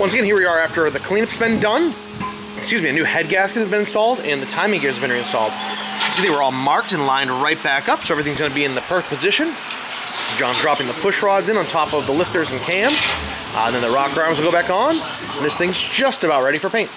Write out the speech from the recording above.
Once again, here we are after the cleanup's been done. Excuse me, a new head gasket has been installed and the timing gears have been reinstalled. See, they were all marked and lined right back up, so everything's gonna be in the perfect position. John's dropping the push rods in on top of the lifters and cam. Uh, then the rocker arms will go back on, and this thing's just about ready for paint.